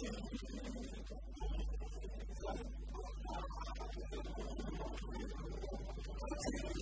Thank you.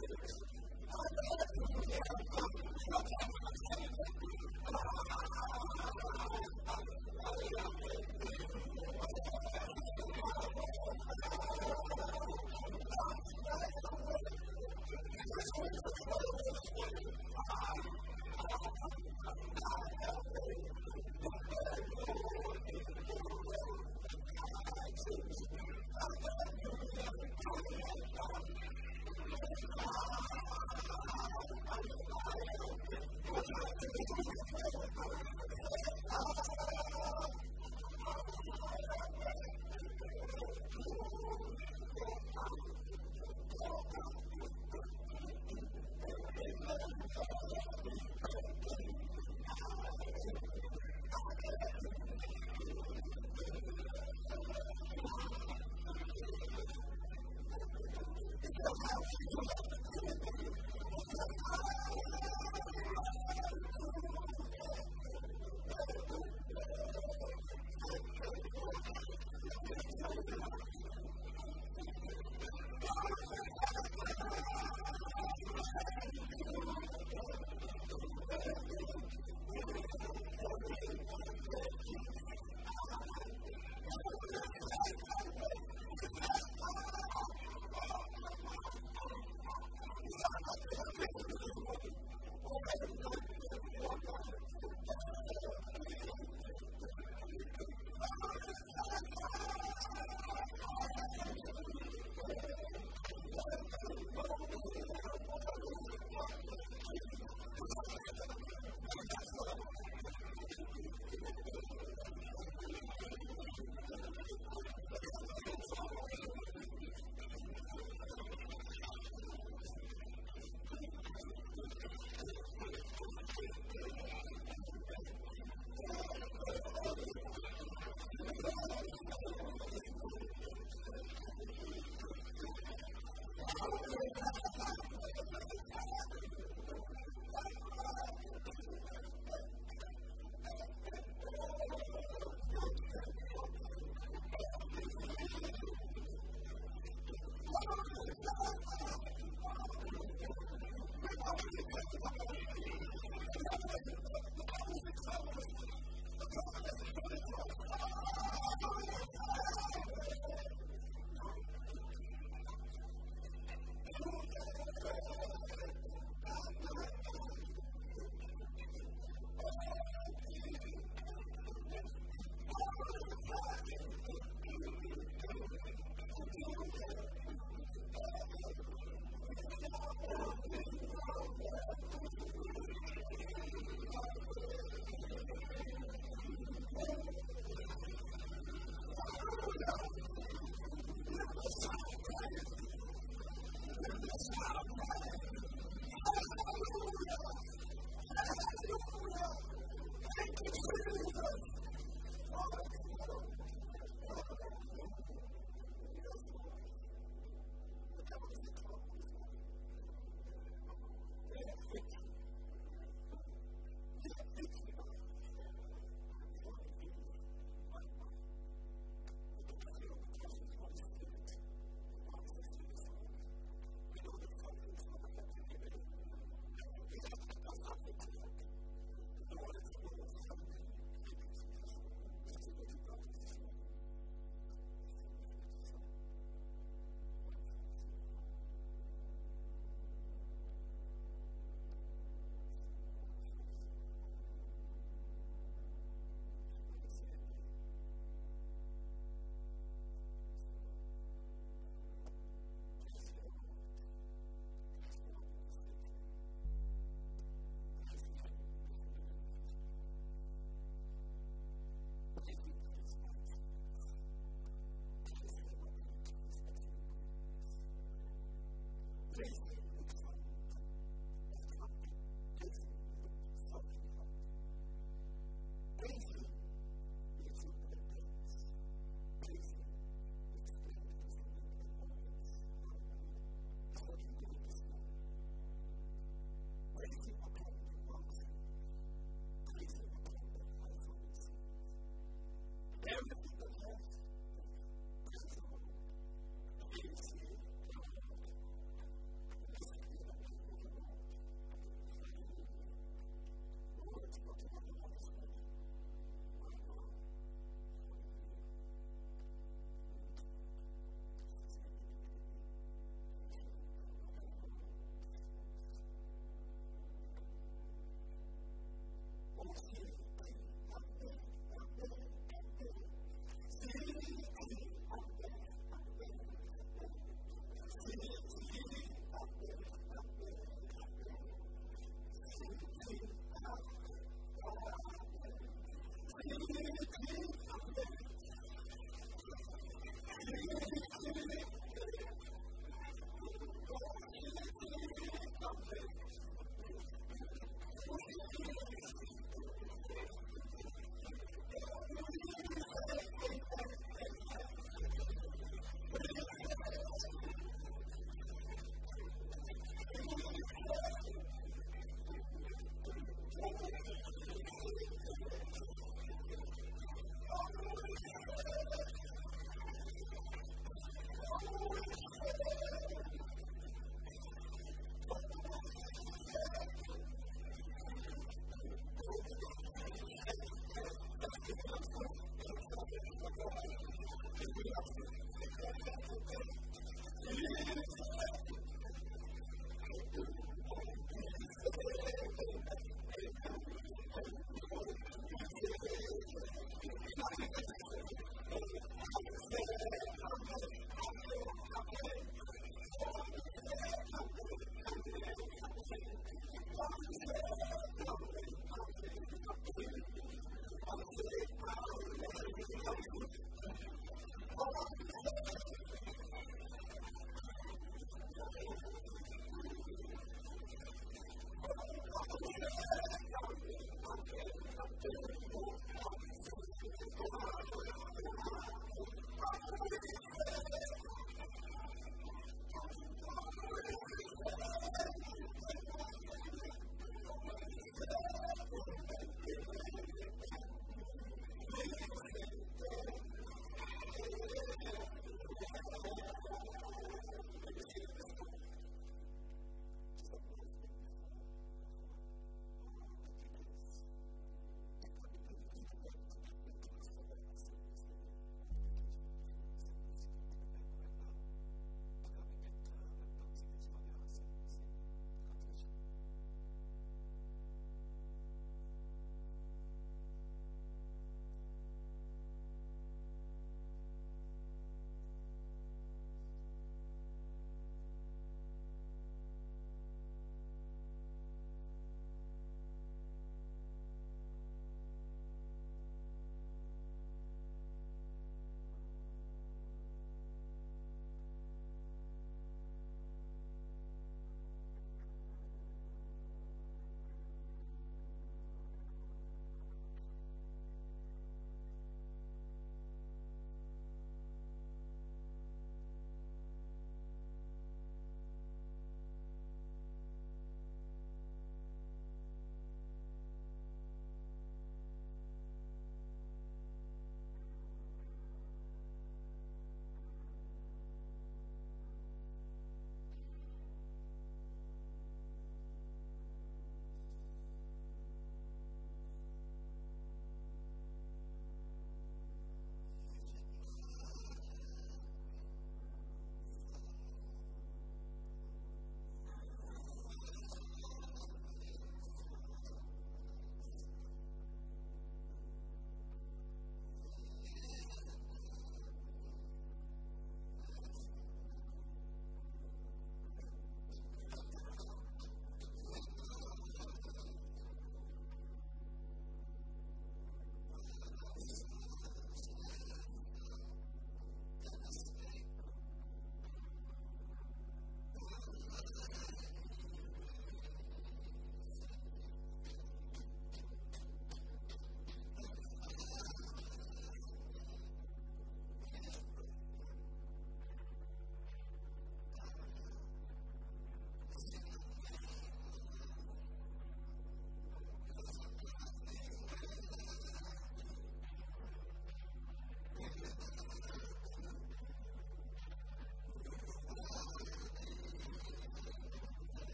Jesus. 何?やったー!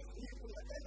people that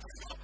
Thank you.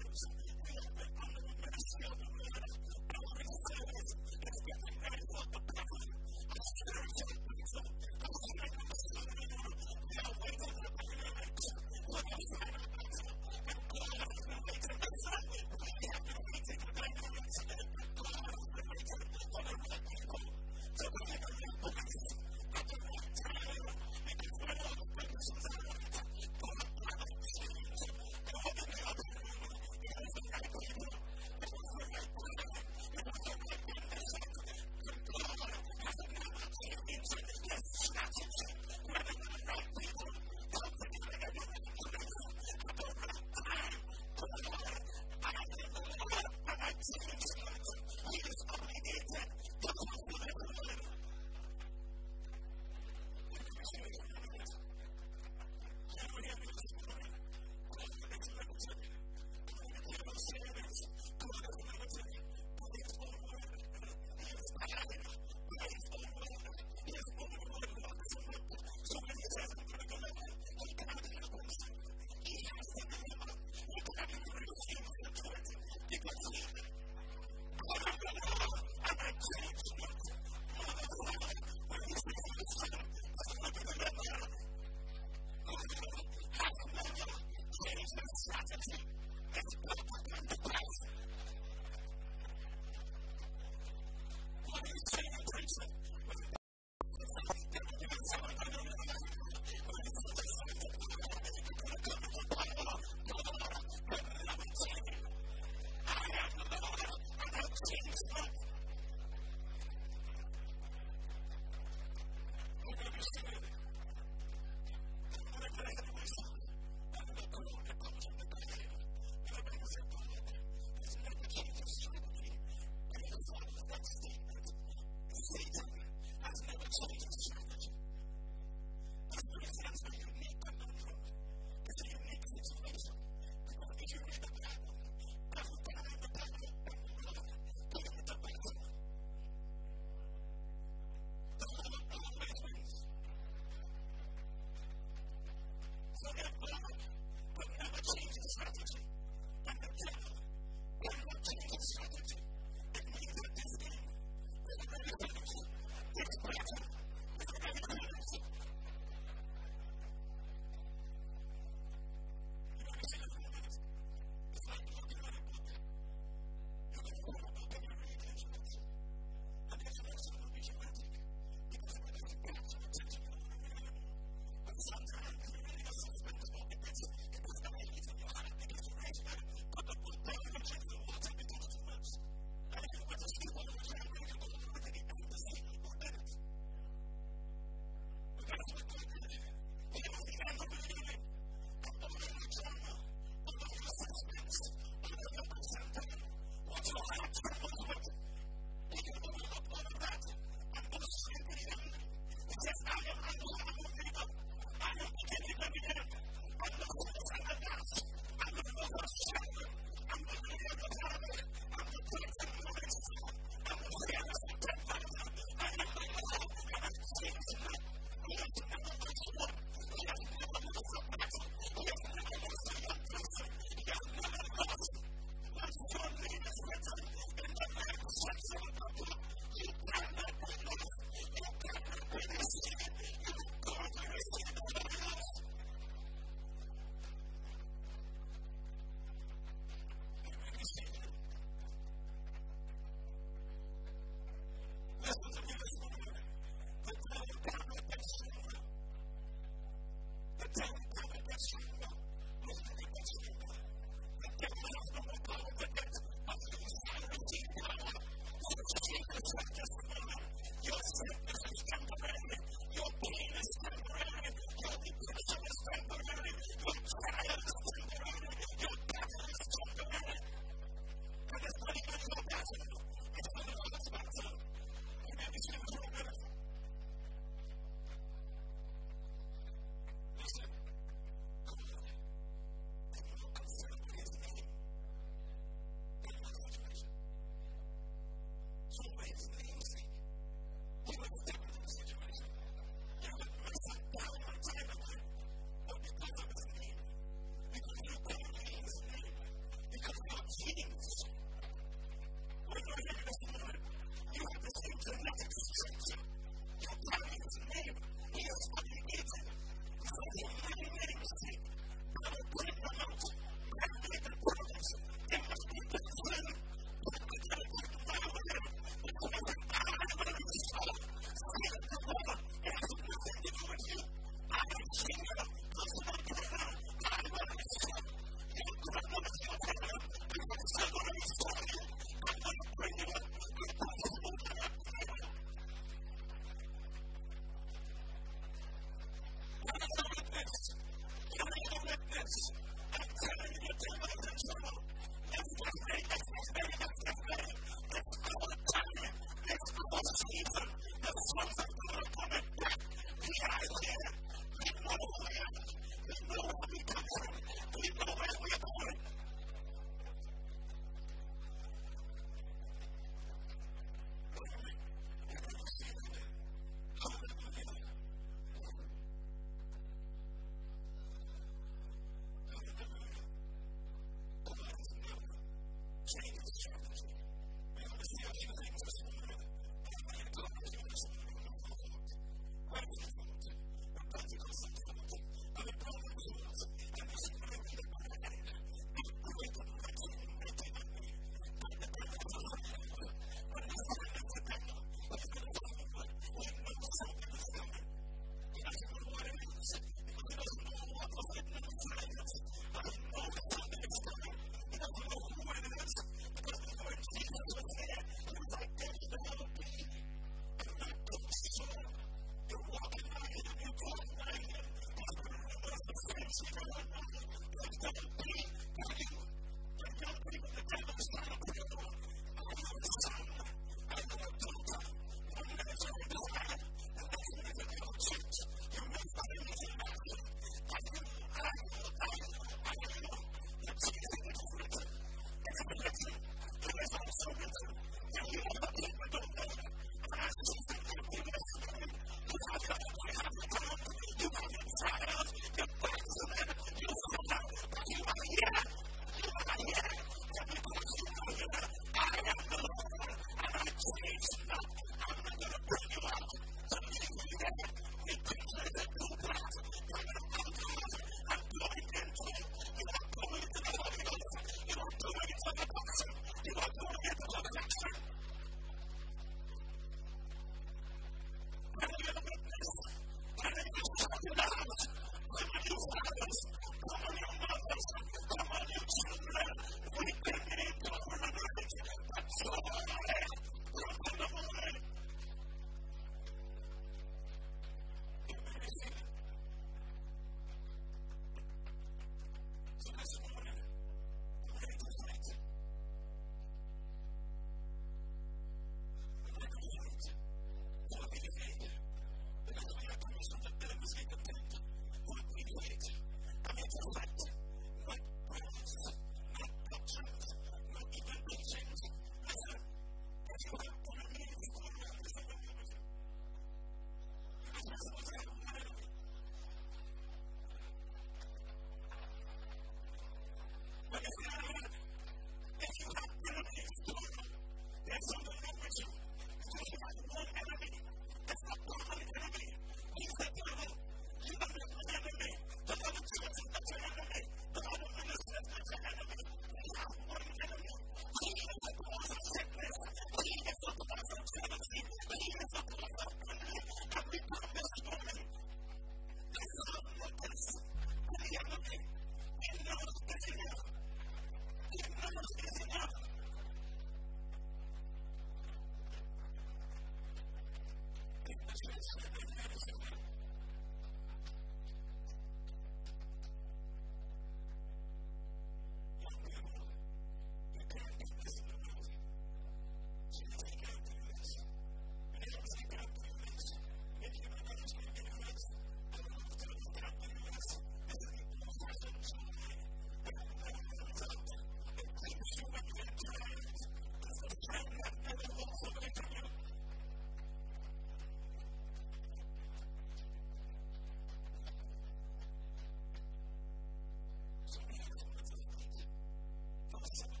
themselves.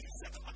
Jesus. at the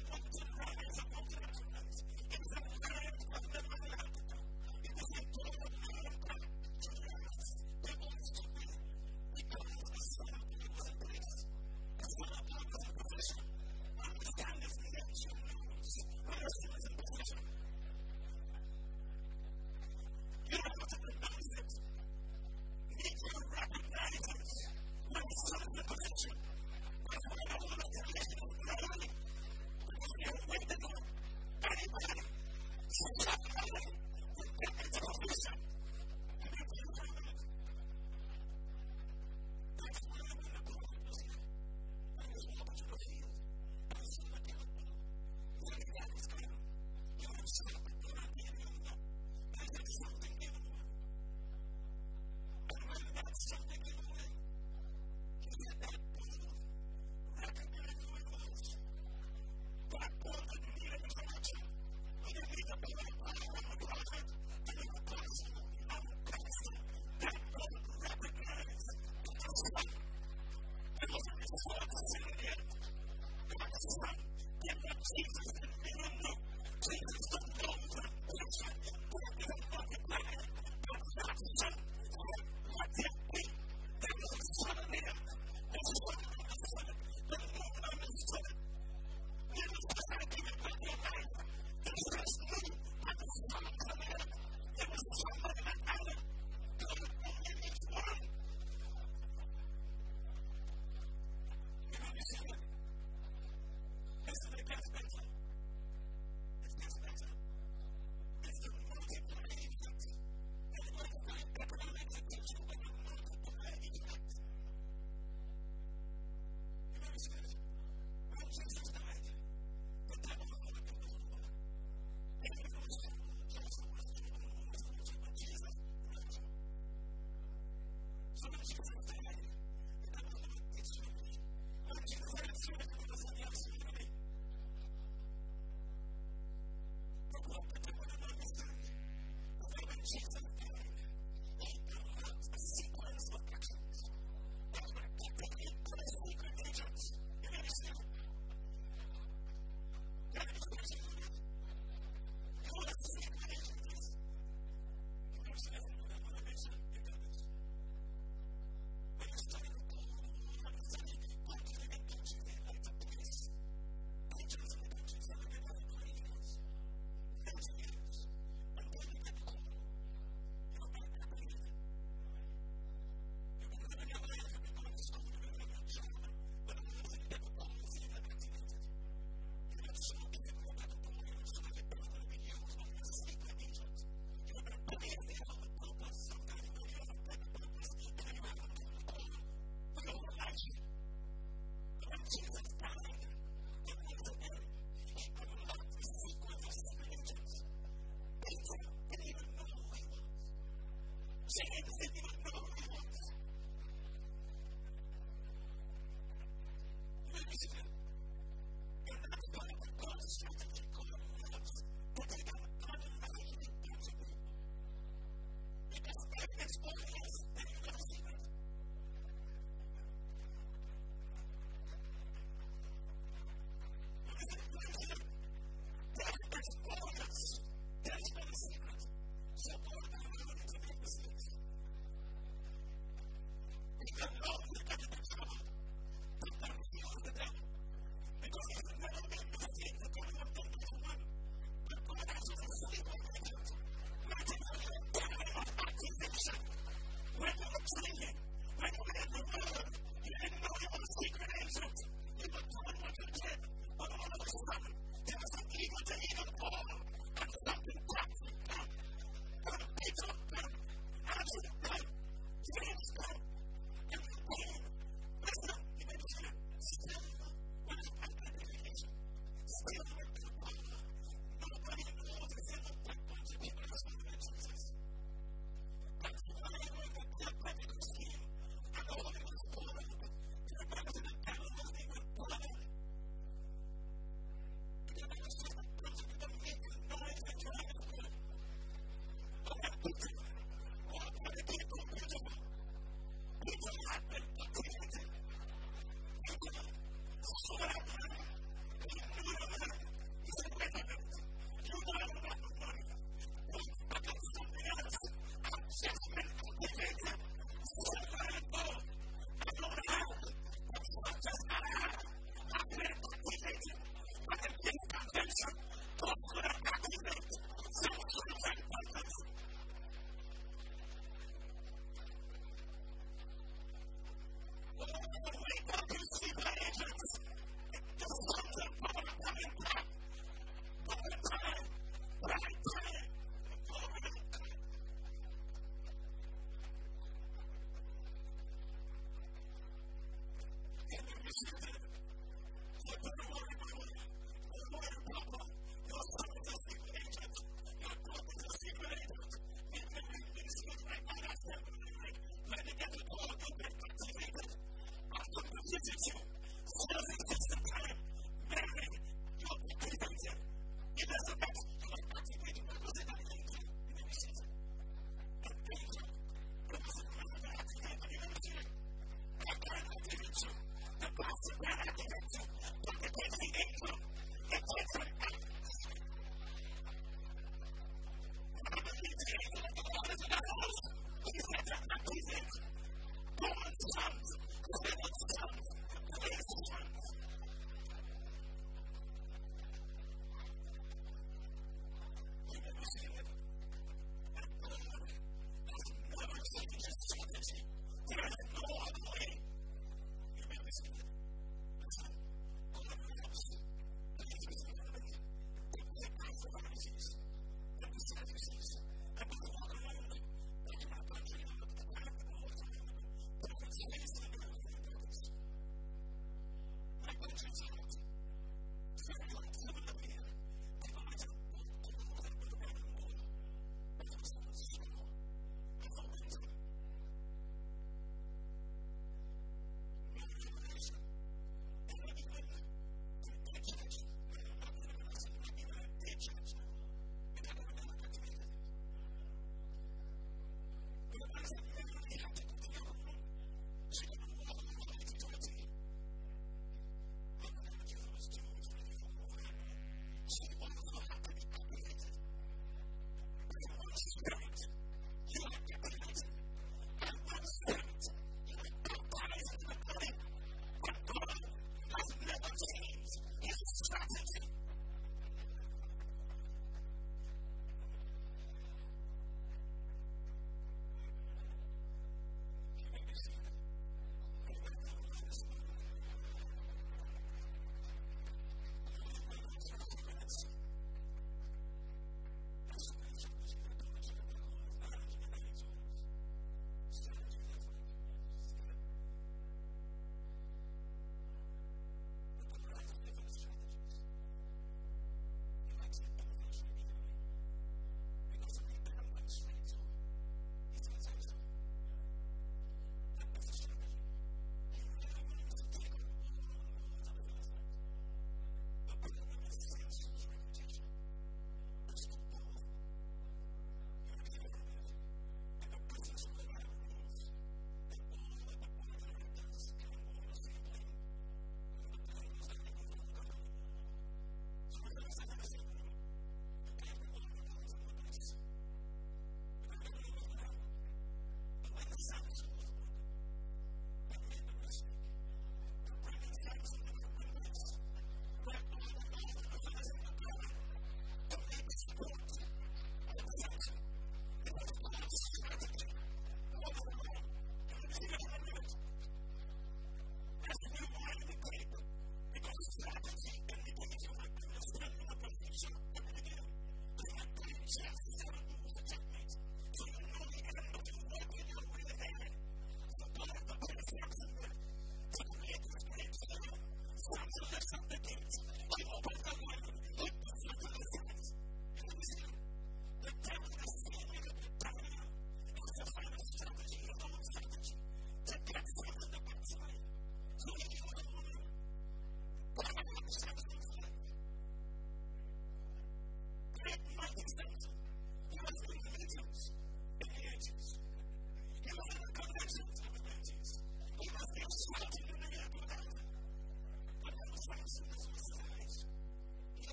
chances.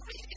free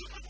Super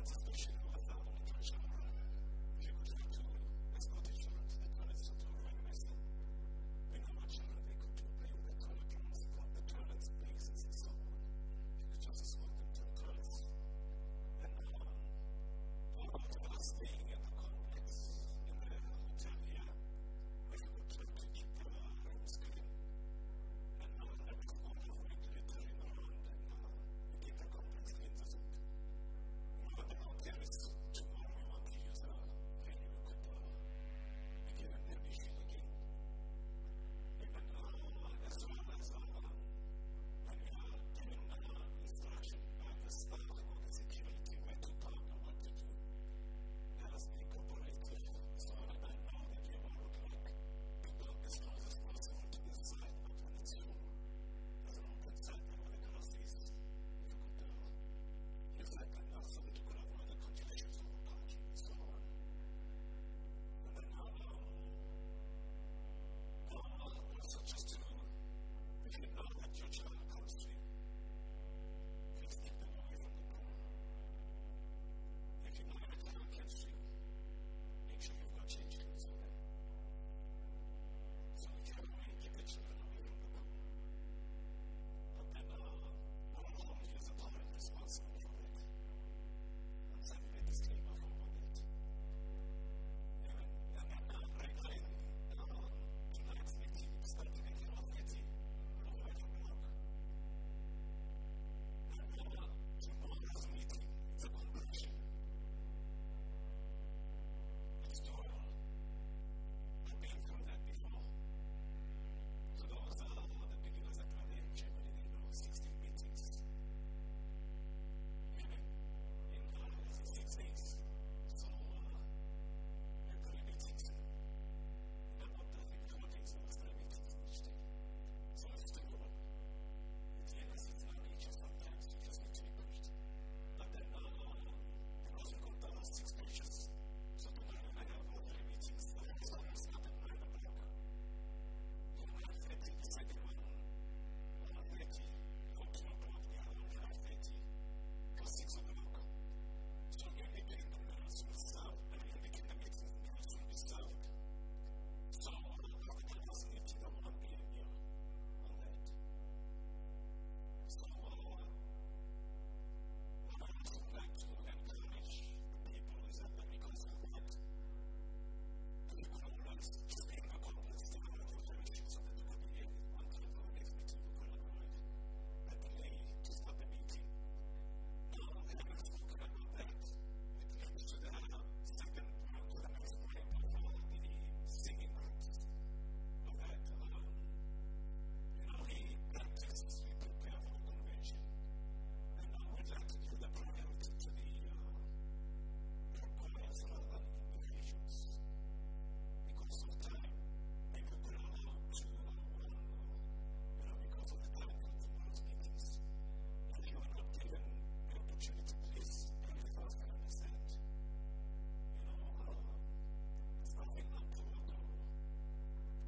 Constitution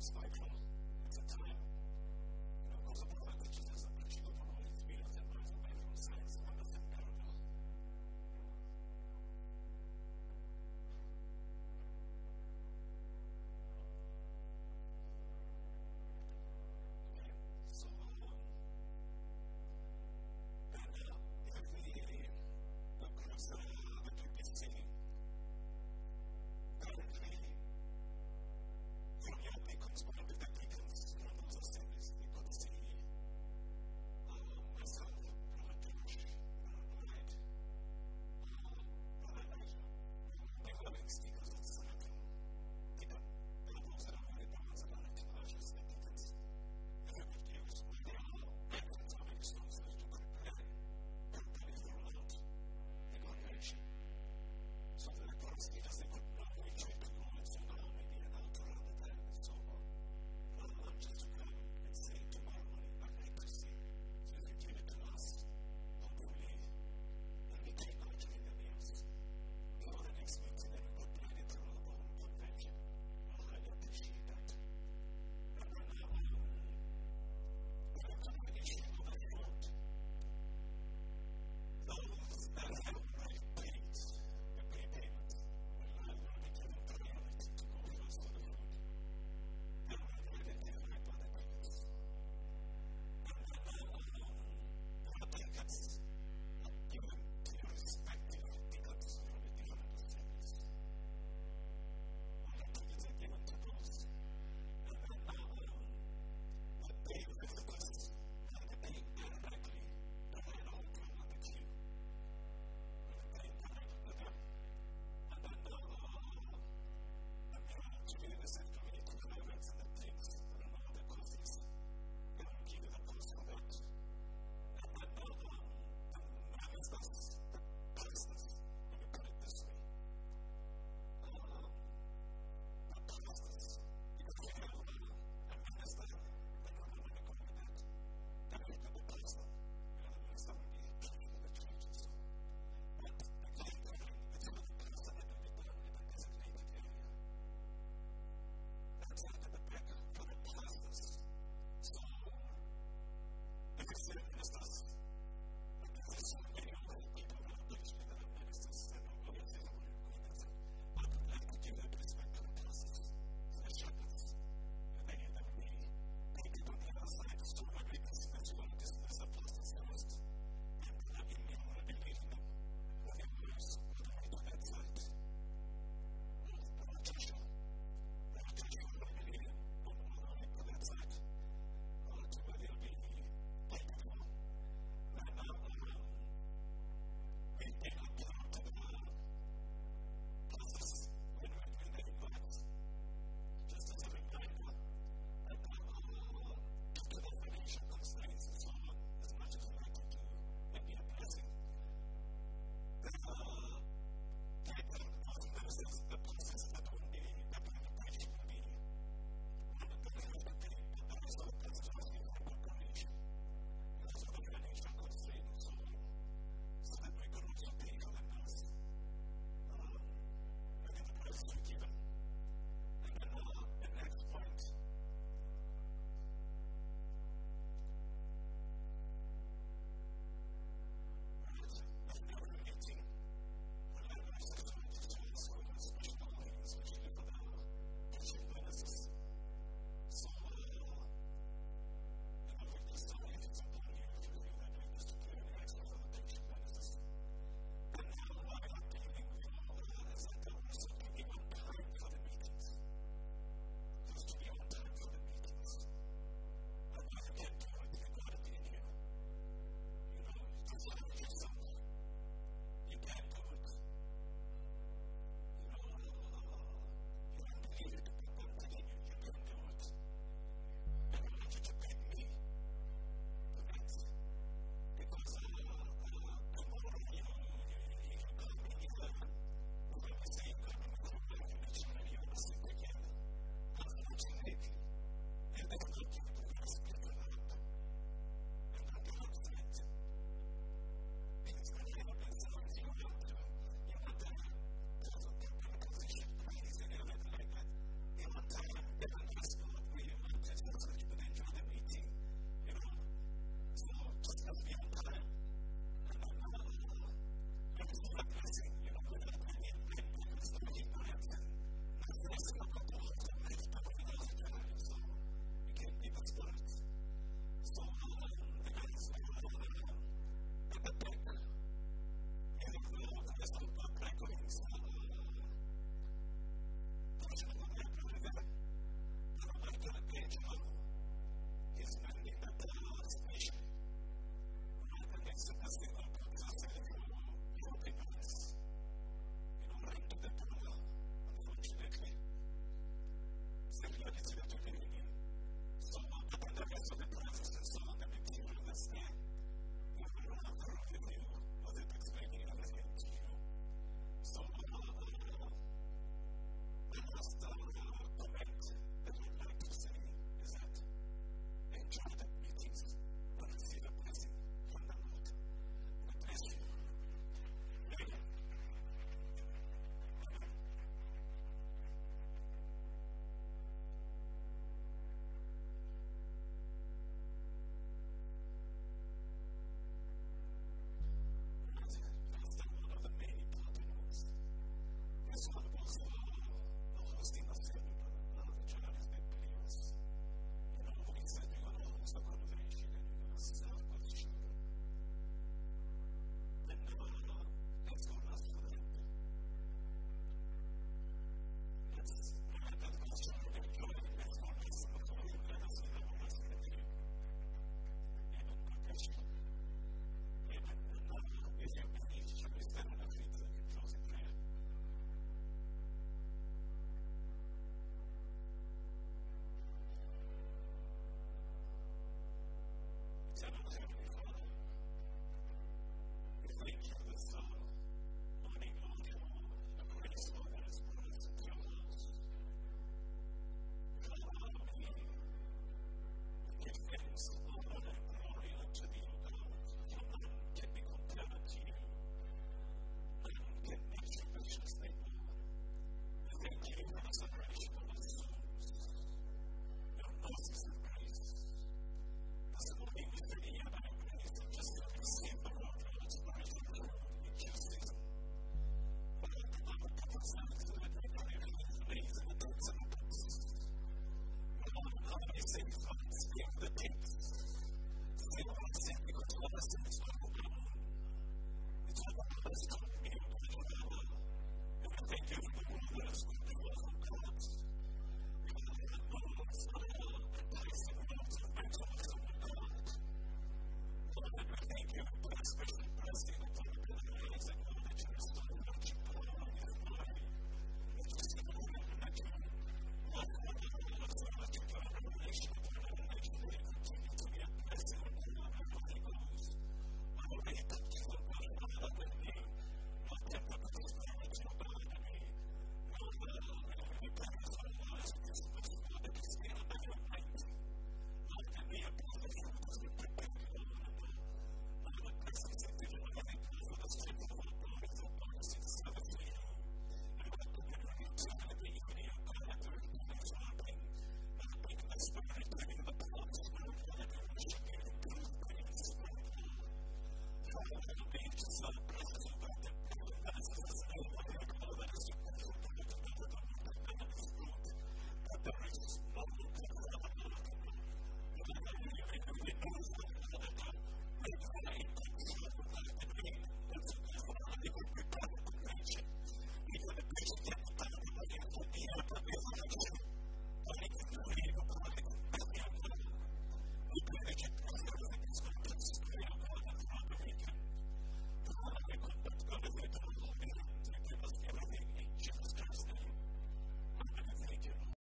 Spike